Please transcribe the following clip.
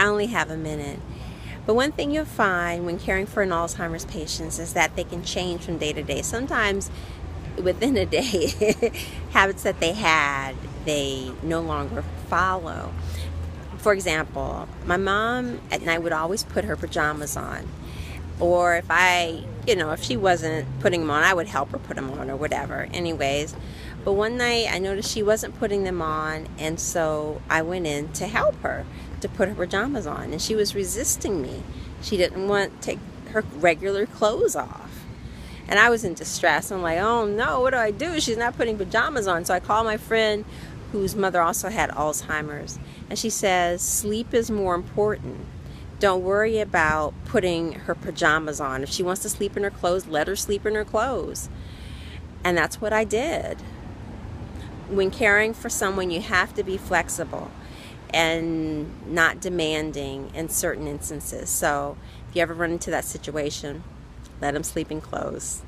I only have a minute. But one thing you'll find when caring for an Alzheimer's patient is that they can change from day to day. Sometimes within a day, habits that they had, they no longer follow. For example, my mom at night would always put her pajamas on. Or if I, you know, if she wasn't putting them on, I would help her put them on or whatever. Anyways, but one night I noticed she wasn't putting them on, and so I went in to help her to put her pajamas on, and she was resisting me. She didn't want to take her regular clothes off. And I was in distress. I'm like, oh no, what do I do? She's not putting pajamas on. So I called my friend whose mother also had Alzheimer's, and she says, sleep is more important. Don't worry about putting her pajamas on. If she wants to sleep in her clothes, let her sleep in her clothes. And that's what I did when caring for someone, you have to be flexible and not demanding in certain instances. So if you ever run into that situation, let them sleep in clothes.